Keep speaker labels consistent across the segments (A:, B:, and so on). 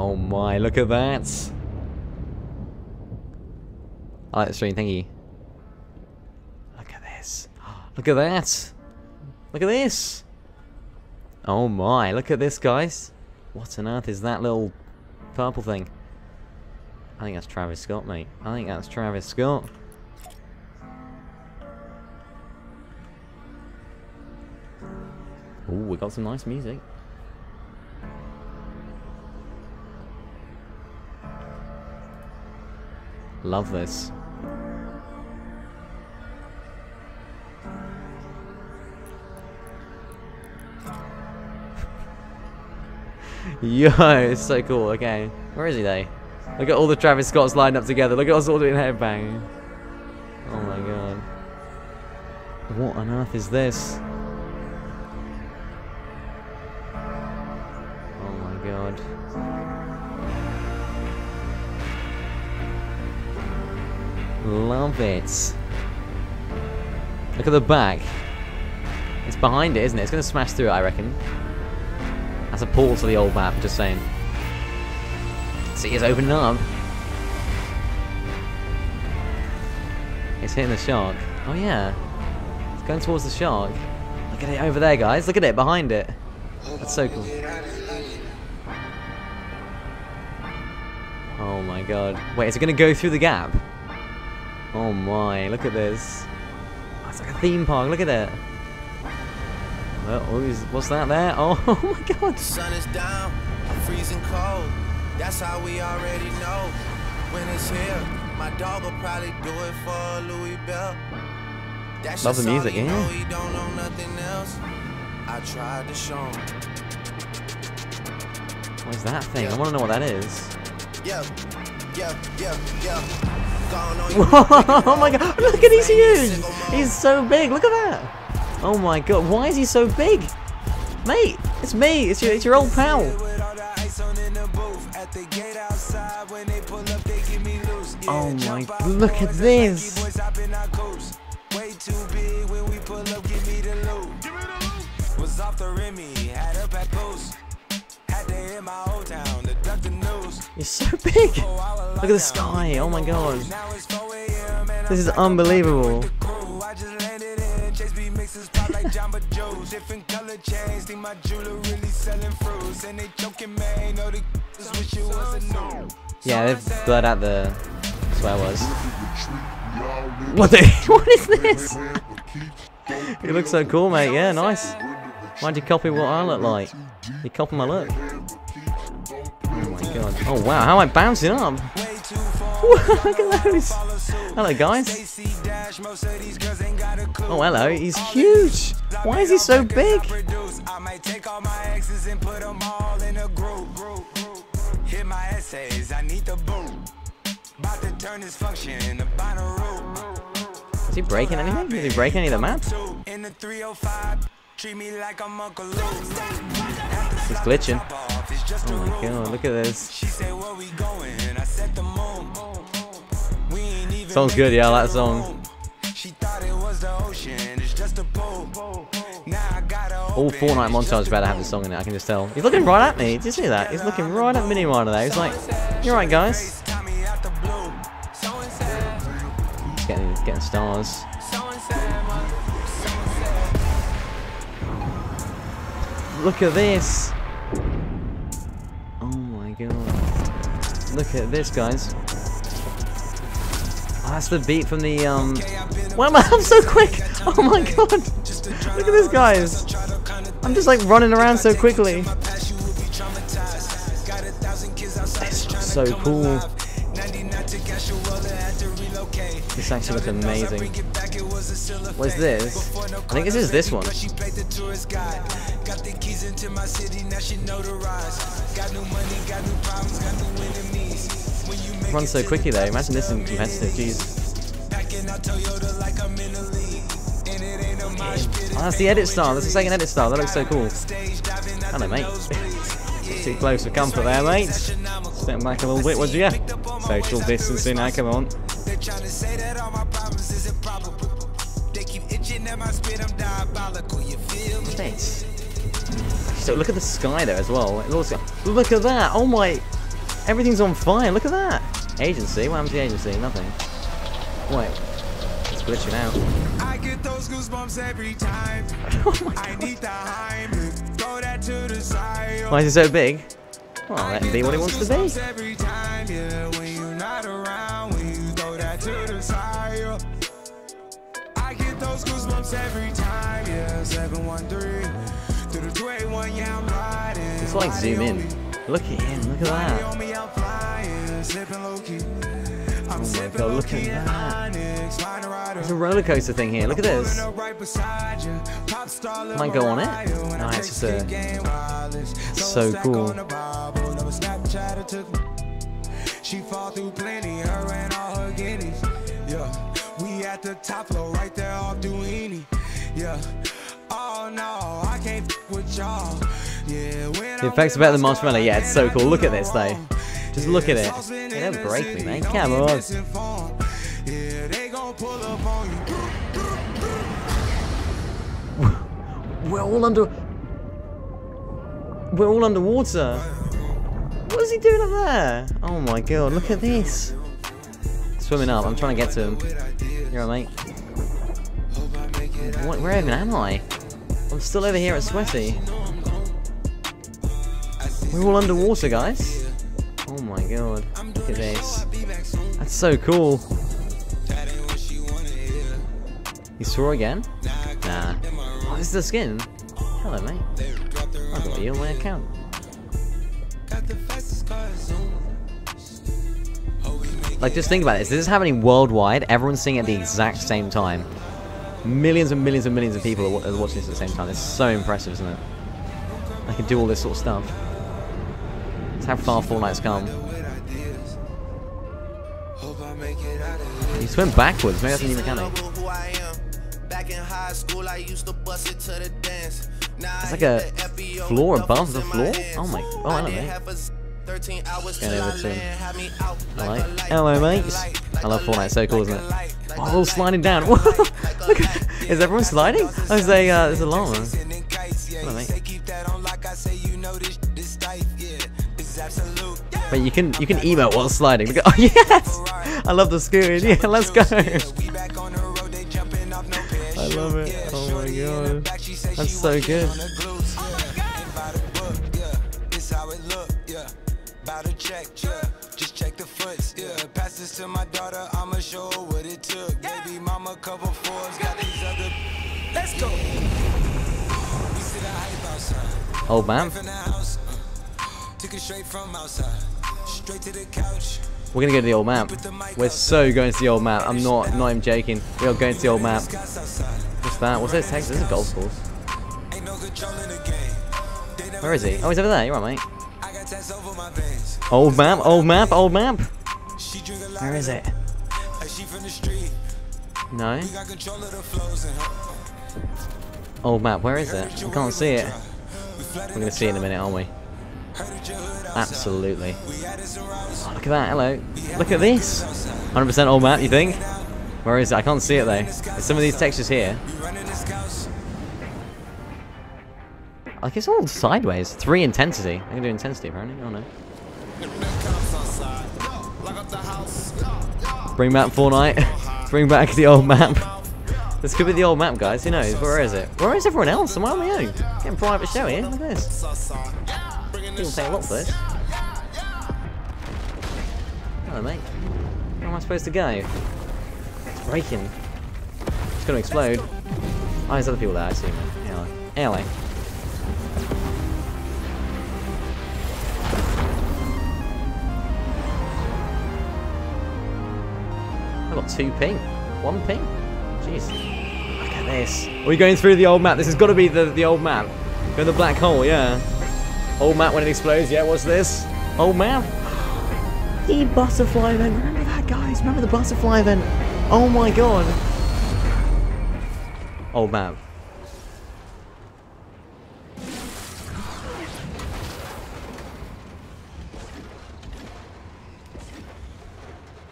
A: Oh my, look at that. I like the stream, thank you. Look at this. Look at that. Look at this. Oh my, look at this, guys. What on earth is that little purple thing? I think that's Travis Scott, mate. I think that's Travis Scott. Ooh, we got some nice music. Love this. Yo, it's so cool. Okay, where is he though? Look at all the Travis Scotts lined up together. Look at us all doing headbang. Oh my god. What on earth is this? Love it. Look at the back. It's behind it, isn't it? It's going to smash through it, I reckon. That's a portal to the old map, just saying. See, it's opening up. It's hitting the shark. Oh yeah. It's going towards the shark. Look at it over there, guys. Look at it, behind it. That's so cool. Oh my god. Wait, is it going to go through the gap? Oh my, look at this. Oh, it's like a theme park, look at that. Well, oh, what's that there? Oh, oh my god.
B: Sun is down, freezing cold. That's how we already know when it's here. My dog will probably do it for Louis Bell. That's
A: Love the music, yeah. Eh?
B: know, He don't know nothing else. I tried to show him.
A: What is that thing? I want to know what that is.
B: Yeah, yeah, yeah, yeah.
A: Oh my god, look at he's huge! He's so big, look at that! Oh my god, why is he so big? Mate, it's me, it's your, it's your old pal.
B: With all the ice on
A: He's so big!
B: Oh, I was
A: Look at the sky, oh my god.
B: Now it's 4 a.m. and
A: This is unbelievable.
B: with the crew. I just landed in Chase B mixes pop like Jamba Joe's. Different color chains, think my jeweler really selling fruits. And they joking, man, know the just wish it was a new.
A: Yeah, they've blurred out the swear words. What the? What is this? You look so cool, mate. Yeah, nice. Why'd you copy what I look like? You copy my look. Oh my god. Oh wow, how am I bouncing up? Look at those. Hello, guys. Oh, hello. He's huge. Why is he so big?
B: My essays, I need the boot.
A: Is he breaking anything? Is he breaking any of the maps?
B: In the 305, treat me like I'm Uncle Luke.
A: Glitching.
B: It's just
A: Oh my god, look at this. Song's good, yeah, I like song.
B: She thought it was the ocean, it's just a gotta
A: All Fortnite montage
B: a
A: better have the song in it, I can just tell. He's looking right at me, did you see that? He's looking right at Mini Rider there. He's like, you're right guys. He's getting, getting stars. Look at this. Oh my god. Look at this, guys. Oh, that's the beat from the, um... Why am I I'm so quick? Oh my god. Look at this, guys. I'm just like running around so quickly. It's so cool. This actually looks amazing. What's this? I think this is this one.
B: She paid the tourist guide. Got the keys into my city, now she notarized. Got new money, got new problems, got new enemies. When you
A: Runs so quickly though. Imagine this in competitive. Jeez.
B: packing out Toyota like I'm in the league. And it ain't a mosh pit.
A: Oh, that's the edit style. That's the second edit style. That looks so cool. Hello, mate. Too close for comfort there, mate. Step back a little bit, would you? Social distancing now, come on.
B: They tryna say that all my problems is improbable. They keep itching at my spit, I'm diabolical, you feel me?
A: Mate. So look at the sky there as well. Look at that. Oh my. Everything's on fire. Look at that. Agency. What happened to the agency? Nothing. Wait. It's glitching out.
B: I get those goosebumps every time.
A: oh
B: I need the Heimlich. Throw that to the side.
A: Why is it so big? Well, let him be what he wants to be.
B: Every time, yeah. When you're not around, when you throw that to the side. I get those goosebumps every time, yeah. 713 through the 281, yeah, I'm riding.
A: It's like zoom in. Look at him. Look at that.
B: I'm flying, sipping low key. I'm
A: my God, look at that. There's a roller coaster thing here. Look at this.
B: Pulling up right beside you. Pop star Lil
A: Might go on it. No, it's just a-
B: skit game wireless.
A: it's
B: Throw a
A: so cool.
B: on the Bible. Never Snapchat or took- She fall through plenty, her and all her guineas. Yeah, we at the top floor, right there off Duini. Yeah. Oh no, I can't with y'all. Yeah,
A: The effects about the marshmallow, yeah, it's so cool. Look at this, though. Just look at it. Hey, don't break me, man. Come on.
B: Yeah, they gon' pull up on you.
A: We're all under. We're all underwater. What is he doing up there? Oh my god! Look at this. Swimming up. I'm trying to get to him. You're right, mate. What, where even am I? I'm still over here at Sweaty. We're all underwater, guys. Oh my god! Look at this. That's so cool. You saw again? Nah. Oh, this is the skin. Hello, mate. I got you on my account. Like, just think about this. This is happening worldwide. Everyone's seeing it at the exact same time. Millions and millions and millions of people are, are watching this at the same time. It's so impressive, isn't it? I can do all this sort of stuff. How far Fortnite's come. You swim backwards. Maybe that's a new mechanic.
C: Back
A: It's like a floor above the floor? Oh my- oh,
C: I
A: mate.
C: half 13 hours
A: Going over to him.
C: out
A: Hello. mates. I love Fortnite. So cool, isn't it? Oh, all sliding down. Look, is everyone sliding? Oh, there's a, uh, there's a llama. Hello, mate. But you can you can emote while sliding. Oh yes! I love the scooting. Yeah, let's go. I love it. Oh my God. That's so good.
B: to my daughter, I'ma show her what it took. Baby mama cover got these other. Let's go.
A: Old man.
B: Took it straight from outside. Straight to the couch.
A: We're gonna go to the old map. We're so going to the old map. I'm not not even joking. We are going to the old map. What's that? What's this text? This is a golf course.
B: Ain't no control in the game. They never
A: Where is he? Oh, he's over there. You're right, mate.
B: I got tats over my veins.
A: Old map. Old map. Old map.
B: She drink a lot
A: Where is it?
B: Like she from the street.
A: No.
B: We got control of the flows in her.
A: Old map. Where is it? I can't see it. We're gonna see it in a minute, aren't we? Absolutely. Oh, look at that. Hello. Look at this. 100% old map. You think? Where is it? I can't see it though. There's some of these textures here. Like it's all sideways. Three intensity. I can do intensity apparently. Oh no. Bring back Fortnite. Bring back the old map. This could be the old map, guys. Who knows? Where is it? Where is everyone else? Am I on my own? Getting private show here. Look at this. People pay a lot for this. Hello, mate. Where am I supposed to go? It's breaking. It's gonna explode. Oh, there's other people there. I see. Anyway. Anyway. I got two ping. One ping? Jeez. Look at this. We're we going through the old map? This has got to be the, the old map. Go the black hole, yeah. Old Matt when it explodes, yeah, what's this? Old map? The butterfly event. Remember that, guys? Remember the butterfly event? Oh my god. Old map.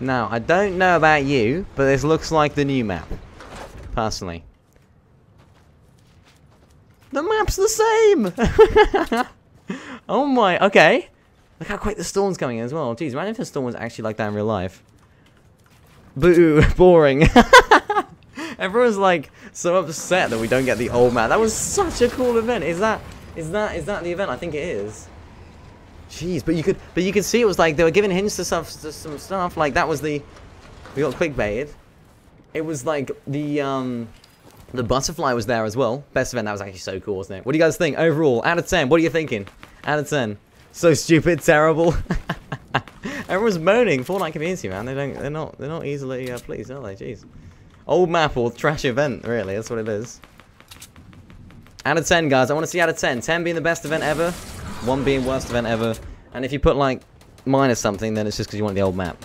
A: Now, I don't know about you, but this looks like the new map. Personally. The map's the same! oh my, okay. Look how quick the storm's coming in as well. Jeez, imagine if the storm was actually like that in real life. Boo, boring. Everyone's like so upset that we don't get the old man. That was such a cool event. Is that is that is that the event? I think it is. Jeez, but you could but you could see it was like they were giving hints to stuff to some stuff. Like that was the we got clickbaited. It was like the um the butterfly was there as well. Best event. That was actually so cool, wasn't it? What do you guys think overall? Out of ten, what are you thinking? Out of ten. So stupid, terrible. Everyone's moaning. Fortnite community, man. They don't. They're not. They're not easily uh, pleased, are they? Jeez. Old map or trash event, really. That's what it is. Out of 10, guys. I want to see out of 10. 10 being the best event ever. 1 being worst event ever. And if you put, like, minus something, then it's just because you want the old map.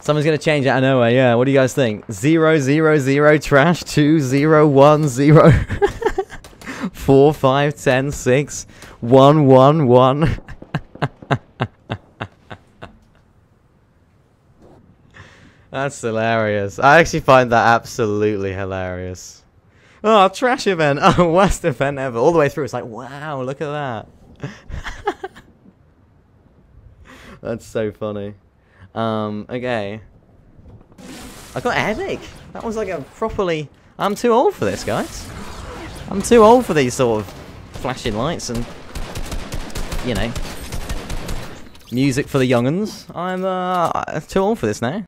A: Someone's going to change out of nowhere. Yeah, what do you guys think? 0, 0, 0, trash. 2, 0, 1, 0. 4, 5, 10, 6, 1, 1, 1. That's hilarious. I actually find that absolutely hilarious. Oh, trash event. Oh, worst event ever. All the way through. It's like, wow, look at that. That's so funny. Um, okay. I got a headache. That was like a properly... I'm too old for this, guys. I'm too old for these sort of flashing lights and, you know, music for the younguns. I'm uh, too old for this now.